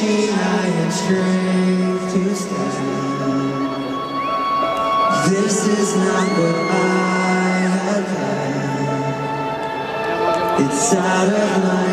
machine, I am strength to stand. This is not what I had. It's out of my.